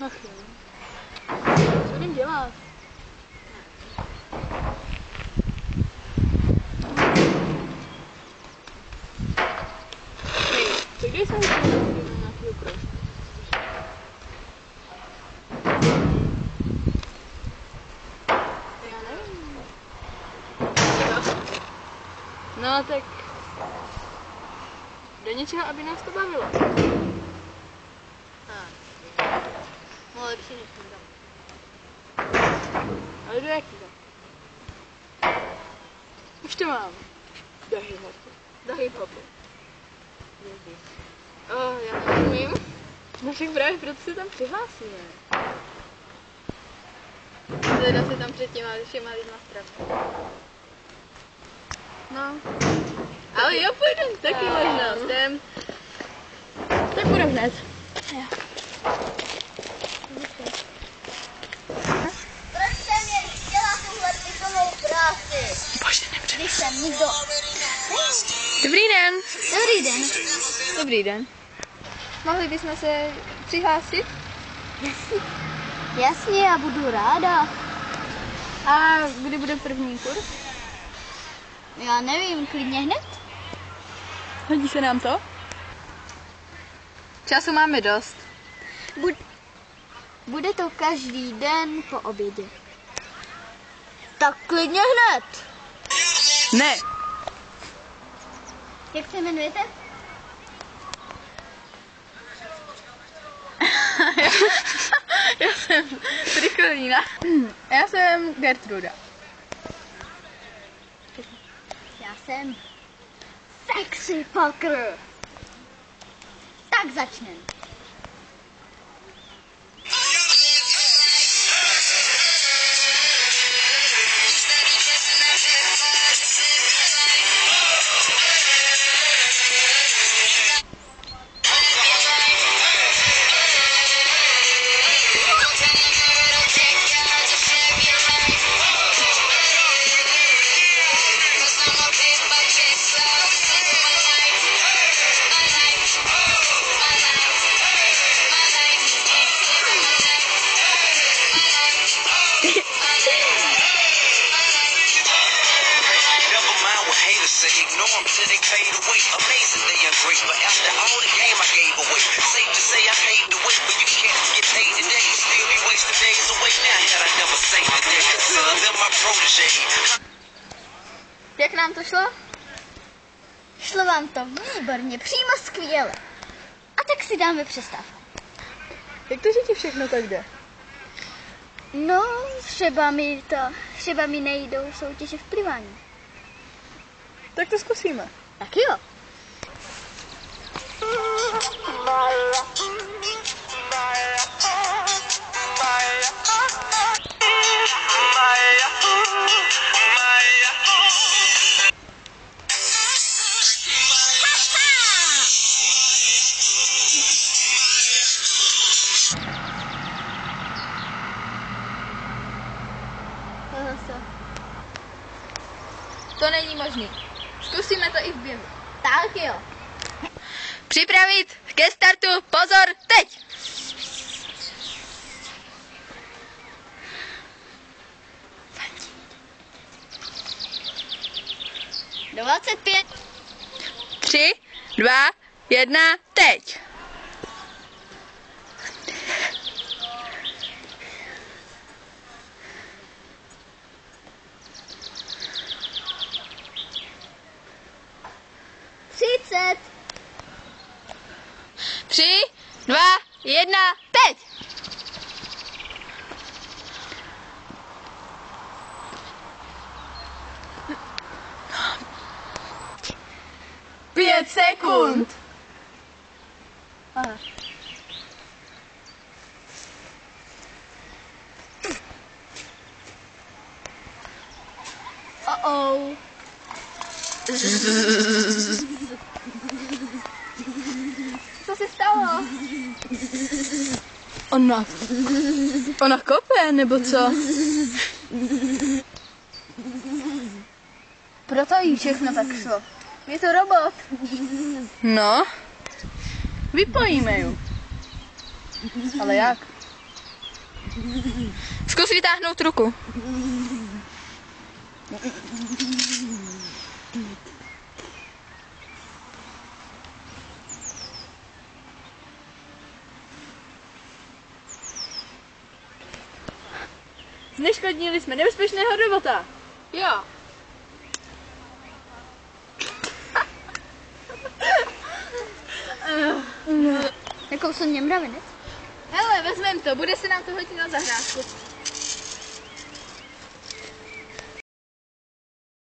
Ach jo. Co jdem dělat? Tak se na nějaký? No tak do něčeho, aby nás to bavilo. No lepší než tam. Ale do jakého? Už to mám. Do hip-hopu. Do hip-hopu. Oh, já neumím. No však právě proto se tam přihlásíme. Teda se tam před těma všema lidma strach. No. Ale jo, půjdu taky možná. Jdem. Tak půjdu hned. Proč Bože. Když jsem nikdo... Dobrý den. Dobrý den. Dobrý den. Mohli bychom se přihlásit? Jasně, já budu ráda. A kdy bude první kurz? Já nevím, klidně hned. Hodí se nám to? Času máme dost. Bud... Bude to každý den po obědě. Tak klidně hned. Ne. Jak se jmenujete? Já jsem Trikolína. Já jsem Gertruda. Já jsem sexy fucker. Tak začneme. Haters say, ignore them till they fade away. Amazing they are great, but after all the game I gave away. Safe to say I paved the way, but you can't get paid today. Still be wasting days away now, had I never saved the day. Son, they're my protege. Jak nám to šlo? Šlo vám to výborně, přímo skvěle. A tak si dáme přestávku. Jak to, že ti všechno tak jde? No, třeba mi to, třeba mi nejdou soutěže v plivání. Tak to zkusíme. Tak jo. To není možný. Zkusíme to i v běhu. Tak jo. Připravit ke startu, pozor, teď! Dvacet pět. Tři, dva, jedna, teď! Tři, dva, jedna, teď! Pět sekund! Aha. Oh-oh. Stalo? Ona, ona kope, nebo co? Proto jí všechno tak šlo. Je to robot. No, vypojíme ju. Ale jak? Zkus vytáhnout ruku. Zneškodnili jsme nebezpečného robota. Jo. Jakou jsem mě mravenec? Hele, vezmem to, bude se nám to hodit na zahrádku.